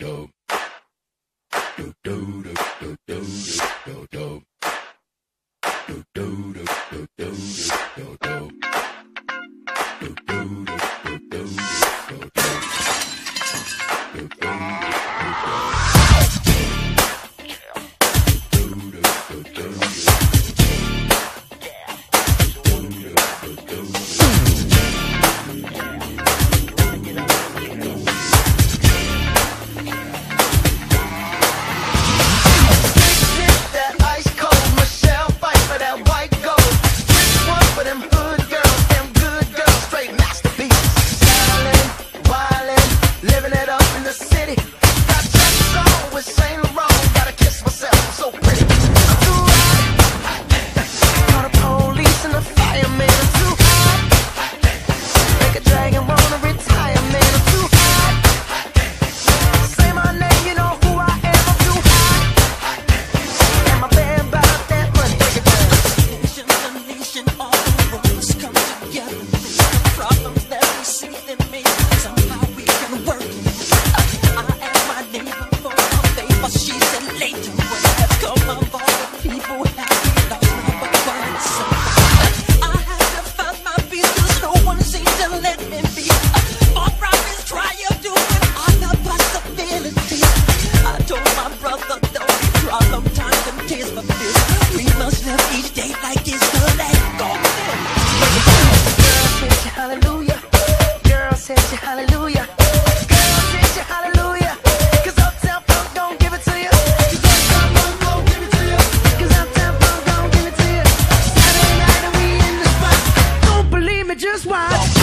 do do hot.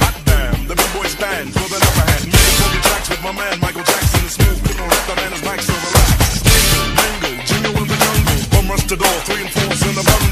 hot damn! The big boys stand for the upper hand. and Boogie tracks with my man Michael Jackson. The smooth criminal rap, the man is Mike so relax. Mingle, jingle, in the jungle. From rust to door, three and fours in the bundle.